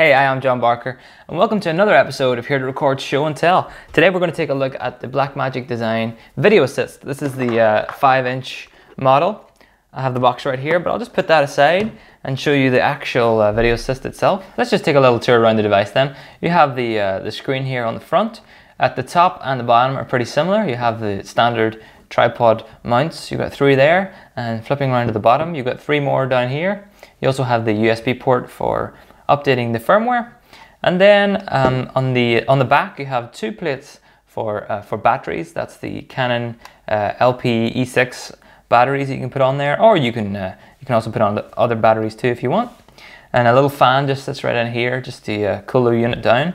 Hey, I'm John Barker, and welcome to another episode of Here to Record Show and Tell. Today we're going to take a look at the Blackmagic Design Video Assist. This is the uh, 5 inch model. I have the box right here, but I'll just put that aside and show you the actual uh, Video Assist itself. Let's just take a little tour around the device then. You have the, uh, the screen here on the front. At the top and the bottom are pretty similar. You have the standard tripod mounts. You've got three there, and flipping around to the bottom, you've got three more down here. You also have the USB port for updating the firmware. And then um, on the on the back you have two plates for uh, for batteries. That's the Canon uh, LP E6 batteries that you can put on there, or you can uh, you can also put on the other batteries too if you want. And a little fan just sits right in here, just to uh, cool the unit down.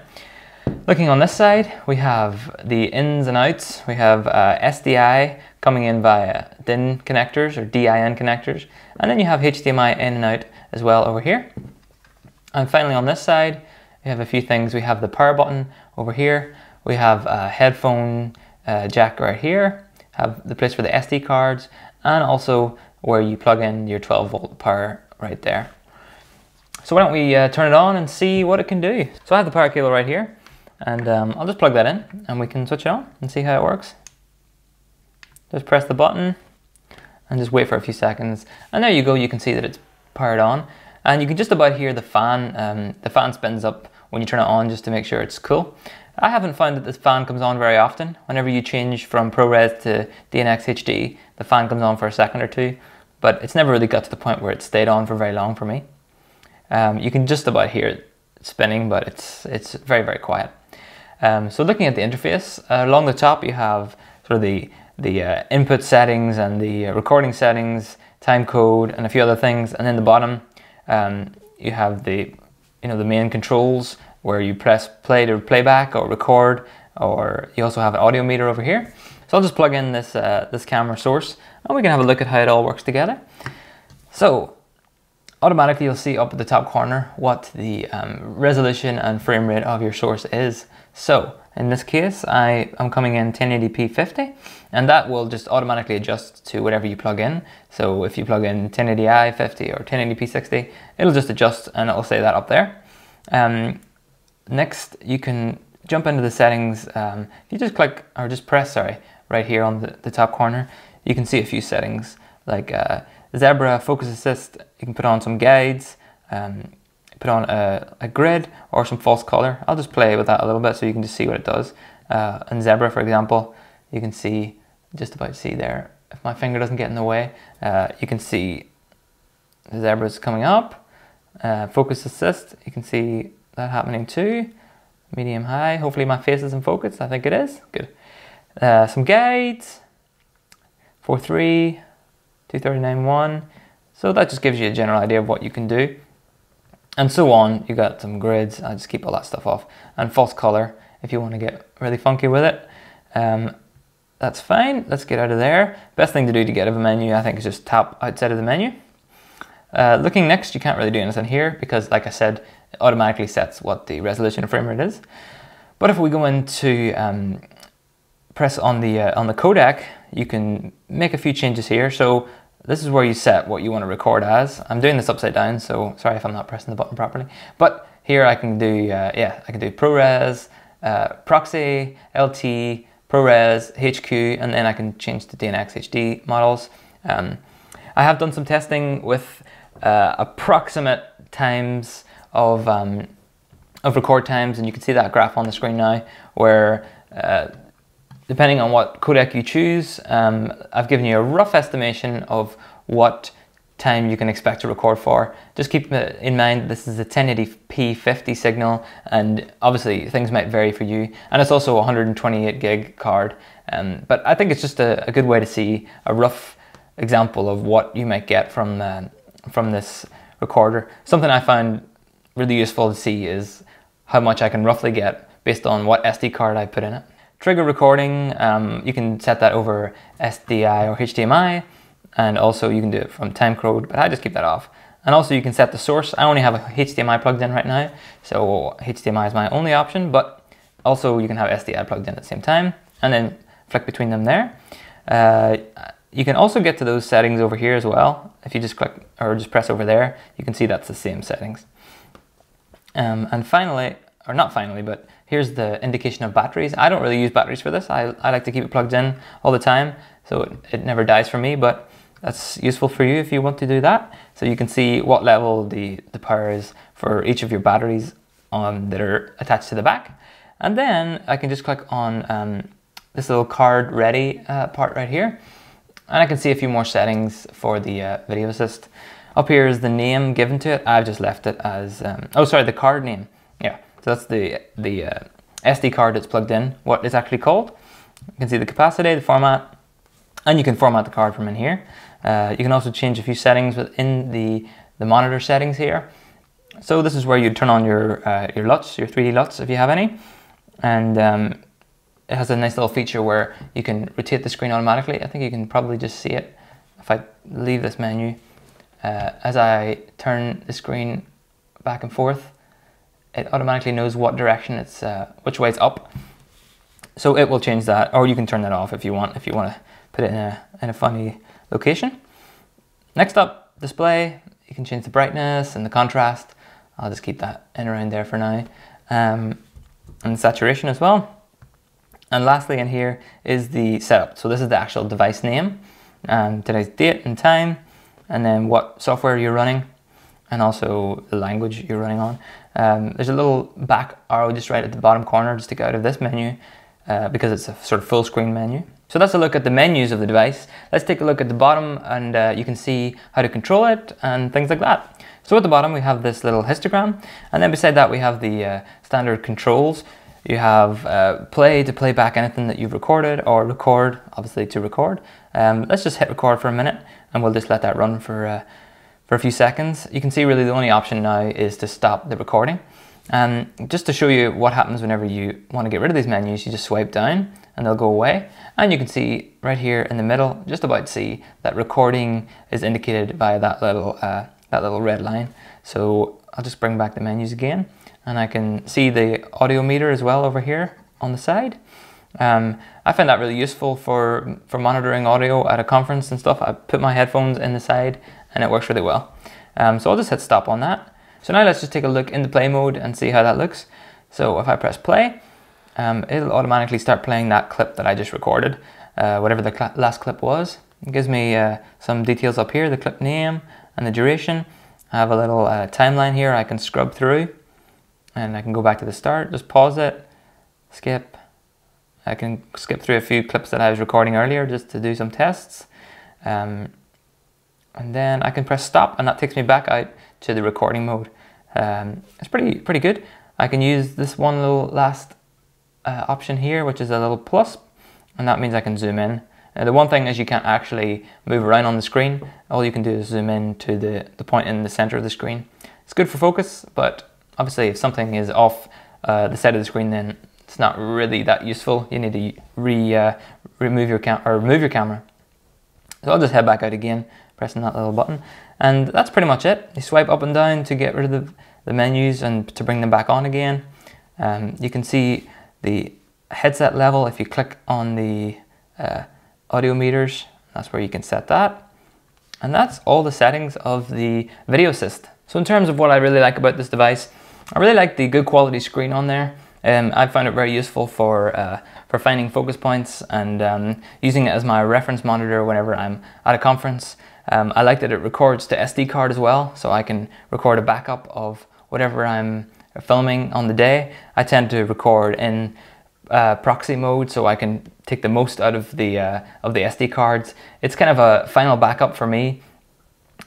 Looking on this side, we have the ins and outs. We have uh, SDI coming in via DIN connectors or DIN connectors, and then you have HDMI in and out as well over here. And finally on this side, we have a few things. We have the power button over here. We have a headphone uh, jack right here. Have the place for the SD cards and also where you plug in your 12 volt power right there. So why don't we uh, turn it on and see what it can do. So I have the power cable right here and um, I'll just plug that in and we can switch it on and see how it works. Just press the button and just wait for a few seconds. And there you go, you can see that it's powered on. And you can just about hear the fan, um, the fan spins up when you turn it on just to make sure it's cool. I haven't found that this fan comes on very often. Whenever you change from ProRes to DNX HD, the fan comes on for a second or two, but it's never really got to the point where it stayed on for very long for me. Um, you can just about hear it spinning, but it's, it's very, very quiet. Um, so looking at the interface, uh, along the top you have sort of the, the uh, input settings and the uh, recording settings, time code, and a few other things, and then the bottom um, you have the, you know, the main controls where you press play to playback or record, or you also have an audio meter over here. So I'll just plug in this, uh, this camera source and we can have a look at how it all works together. So automatically you'll see up at the top corner what the um, resolution and frame rate of your source is. So in this case, I am coming in 1080p 50, and that will just automatically adjust to whatever you plug in. So if you plug in 1080i 50 or 1080p 60, it'll just adjust and it'll say that up there. Um, next, you can jump into the settings. Um, if you just click or just press, sorry, right here on the, the top corner, you can see a few settings like uh, Zebra, Focus Assist. You can put on some guides. Um, put on a, a, grid or some false color. I'll just play with that a little bit so you can just see what it does. Uh, in Zebra, for example, you can see, just about see there, if my finger doesn't get in the way, uh, you can see the zebras coming up. Uh, focus assist, you can see that happening too. Medium high, hopefully my face is in focus, I think it is, good. Uh, some guides, 4.3, 239.1, so that just gives you a general idea of what you can do and so on. You got some grids. I just keep all that stuff off. And false color if you want to get really funky with it. Um, that's fine. Let's get out of there. Best thing to do to get out of a menu, I think, is just tap outside of the menu. Uh, looking next, you can't really do anything here because, like I said, it automatically sets what the resolution frame rate is. But if we go into um, press on the uh, on the codec, you can make a few changes here. So this is where you set what you want to record as. I'm doing this upside down, so sorry if I'm not pressing the button properly. But here I can do, uh, yeah, I can do ProRes, uh, Proxy, LT, ProRes, HQ, and then I can change to DNX HD models. Um, I have done some testing with uh, approximate times of, um, of record times, and you can see that graph on the screen now, where uh, depending on what codec you choose, um, I've given you a rough estimation of what time you can expect to record for. Just keep in mind this is a 1080p 50 signal and obviously things might vary for you and it's also a 128 gig card um, but I think it's just a, a, good way to see a rough example of what you might get from, the, from this recorder. Something I found really useful to see is how much I can roughly get based on what SD card I put in it. Trigger recording, um, you can set that over SDI or HDMI, and also you can do it from timecode, but I just keep that off. And also you can set the source. I only have a HDMI plugged in right now, so HDMI is my only option, but also you can have SDI plugged in at the same time, and then flick between them there. Uh, you can also get to those settings over here as well. If you just click or just press over there, you can see that's the same settings. Um, and finally, or not finally, but here's the indication of batteries. I don't really use batteries for this. I, I like to keep it plugged in all the time, so it, it never dies for me, but that's useful for you if you want to do that. So you can see what level the, the power is for each of your batteries on, that are attached to the back. And then I can just click on um, this little card ready uh, part right here. And I can see a few more settings for the uh, video assist. Up here is the name given to it. I've just left it as, um, oh sorry, the card name. Yeah, so that's the, the uh, SD card that's plugged in, what it's actually called. You can see the capacity, the format, and you can format the card from in here. Uh, you can also change a few settings within the, the monitor settings here. So this is where you turn on your, uh, your LUTs, your 3D LUTs if you have any. And um, it has a nice little feature where you can rotate the screen automatically. I think you can probably just see it if I leave this menu uh, as I turn the screen back and forth, it automatically knows what direction it's, uh, which way it's up. So it will change that, or you can turn that off if you want, if you want to put it in a, in a funny location. Next up, display. You can change the brightness and the contrast. I'll just keep that in around there for now. Um, and saturation as well. And lastly in here is the setup. So this is the actual device name, um, today's date and time, and then what software you're running and also the language you're running on. Um, there's a little back arrow just right at the bottom corner just to get out of this menu uh, because it's a sort of full screen menu. So that's a look at the menus of the device. Let's take a look at the bottom and uh, you can see how to control it and things like that. So at the bottom we have this little histogram and then beside that we have the uh, standard controls. You have uh, play to play back anything that you've recorded or record, obviously to record. Um, let's just hit record for a minute and we'll just let that run for, uh, for a few seconds. You can see really the only option now is to stop the recording. And just to show you what happens whenever you want to get rid of these menus, you just swipe down and they'll go away. And you can see right here in the middle, just about see that recording is indicated by that little, uh, that little red line. So I'll just bring back the menus again and I can see the audio meter as well over here on the side. Um, I find that really useful for, for monitoring audio at a conference and stuff. I put my headphones in the side and it works really well. Um, so I'll just hit stop on that. So now let's just take a look in the play mode and see how that looks. So if I press play, um, it'll automatically start playing that clip that I just recorded, uh, whatever the cl last clip was. It gives me uh, some details up here, the clip name and the duration. I have a little uh, timeline here I can scrub through and I can go back to the start, just pause it, skip, I can skip through a few clips that I was recording earlier just to do some tests. Um, and then I can press stop and that takes me back out to the recording mode. Um, it's pretty, pretty good. I can use this one little last uh, option here, which is a little plus, and that means I can zoom in. Uh, the one thing is you can't actually move around on the screen. All you can do is zoom in to the, the point in the center of the screen. It's good for focus, but obviously if something is off uh, the side of the screen, then it's not really that useful. You need to re, uh, remove your cam or remove your camera. So I'll just head back out again, pressing that little button. And that's pretty much it. You swipe up and down to get rid of the, the menus and to bring them back on again. Um, you can see the headset level if you click on the uh, audio meters. That's where you can set that. And that's all the settings of the Video Assist. So in terms of what I really like about this device, I really like the good quality screen on there. Um, I found it very useful for, uh, for finding focus points and um, using it as my reference monitor whenever I'm at a conference. Um, I like that it records to SD card as well, so I can record a backup of whatever I'm filming on the day. I tend to record in uh, proxy mode so I can take the most out of the, uh, of the SD cards. It's kind of a final backup for me,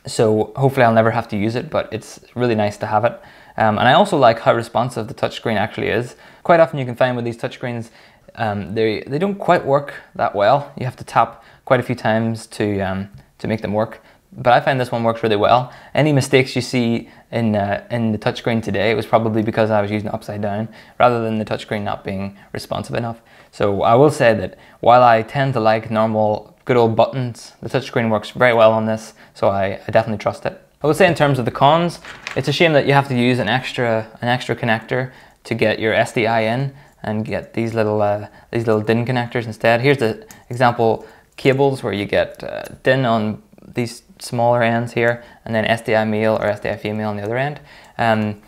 so hopefully I'll never have to use it, but it's really nice to have it. Um, and I also like how responsive the touchscreen actually is. Quite often you can find with these touchscreens, um, they, they don't quite work that well. You have to tap quite a few times to, um, to make them work. But I find this one works really well. Any mistakes you see in, uh, in the touchscreen today, it was probably because I was using upside down rather than the touchscreen not being responsive enough. So I will say that while I tend to like normal good old buttons, the touchscreen works very well on this, so I, I definitely trust it. I would say in terms of the cons, it's a shame that you have to use an extra an extra connector to get your SDI in and get these little uh, these little DIN connectors instead. Here's the example cables where you get uh, DIN on these smaller ends here and then SDI male or SDI female on the other end. Um,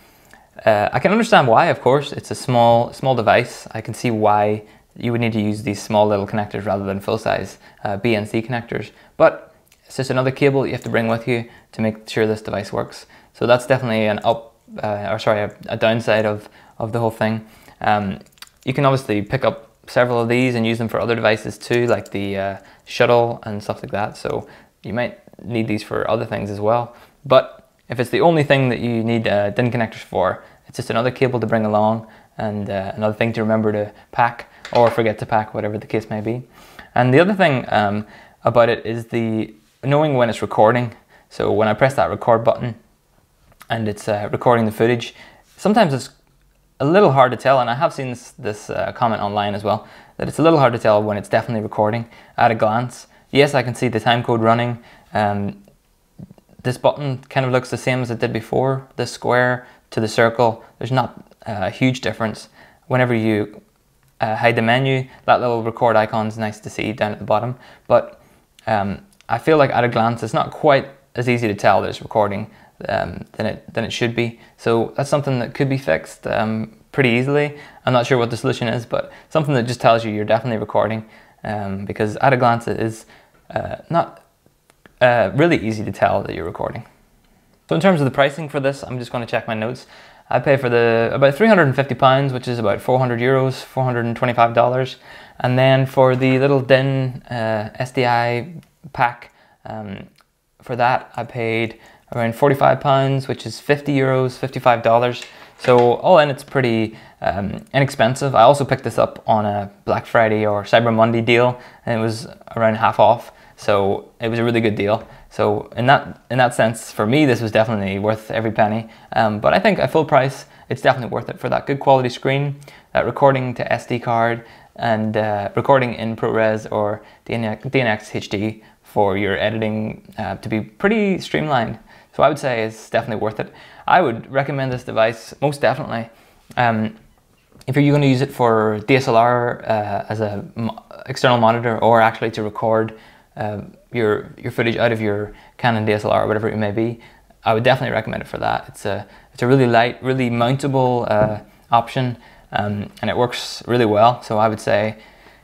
uh, I can understand why, of course. It's a small, small device. I can see why you would need to use these small little connectors rather than full-size uh, BNC connectors. But it's just another cable you have to bring with you to make sure this device works. So that's definitely an up, uh, or sorry, a, a, downside of, of the whole thing. Um, you can obviously pick up several of these and use them for other devices too, like the uh, shuttle and stuff like that. So you might need these for other things as well. But if it's the only thing that you need uh, DIN connectors for, it's just another cable to bring along and uh, another thing to remember to pack or forget to pack, whatever the case may be. And the other thing um, about it is the knowing when it's recording. So when I press that record button and it's uh, recording the footage, sometimes it's a little hard to tell, and I have seen this, this uh, comment online as well, that it's a little hard to tell when it's definitely recording at a glance. Yes, I can see the time code running. Um, this button kind of looks the same as it did before. The square to the circle, there's not a huge difference. Whenever you uh, hide the menu, that little record icon is nice to see down at the bottom. But um, I feel like at a glance, it's not quite as easy to tell that it's recording um, than it than it should be. So that's something that could be fixed um, pretty easily. I'm not sure what the solution is, but something that just tells you you're definitely recording. Um, because at a glance, it is uh, not uh, really easy to tell that you're recording. So in terms of the pricing for this, I'm just going to check my notes. I pay for the about 350 pounds, which is about 400 euros, 425 dollars, and then for the little DIN uh, SDI pack, um, for that I paid around 45 pounds, which is 50 euros, 55 dollars. So all in, it's pretty um, inexpensive. I also picked this up on a Black Friday or Cyber Monday deal, and it was around half off. So it was a really good deal. So in that in that sense, for me, this was definitely worth every penny. Um, but I think at full price, it's definitely worth it for that good quality screen, that recording to SD card, and uh, recording in ProRes or DNX, DNX HD for your editing uh, to be pretty streamlined. So I would say it's definitely worth it. I would recommend this device most definitely. Um, if you're going to use it for DSLR uh, as an external monitor or actually to record uh, your your footage out of your Canon DSLR or whatever it may be, I would definitely recommend it for that. It's a it's a really light, really mountable uh, option, um, and it works really well. So I would say,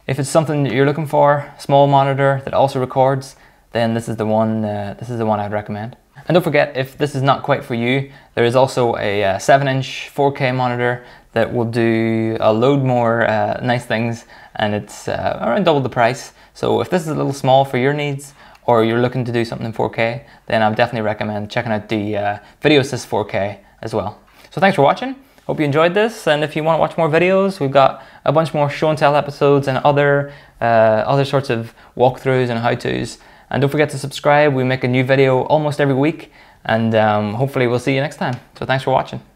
if it's something that you're looking for, small monitor that also records, then this is the one. Uh, this is the one I'd recommend. And don't forget, if this is not quite for you, there is also a, uh, 7-inch 4K monitor that will do a load more uh, nice things, and it's uh, around double the price. So if this is a little small for your needs, or you're looking to do something in 4K, then I would definitely recommend checking out the uh, Video 4K as well. So thanks for watching. Hope you enjoyed this, and if you want to watch more videos, we've got a bunch more show and tell episodes and other uh, other sorts of walkthroughs and how-tos. And don't forget to subscribe. We make a new video almost every week, and um, hopefully we'll see you next time. So thanks for watching.